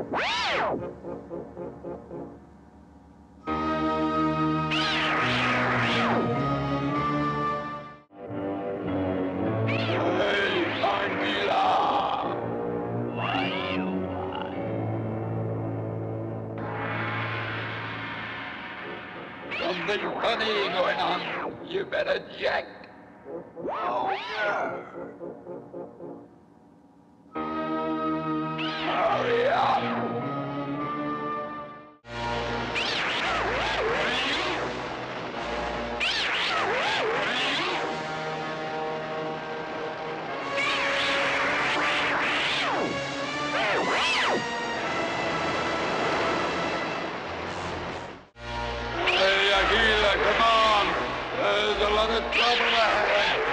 Something funny going on. You better check. Oh, yeah. trouble.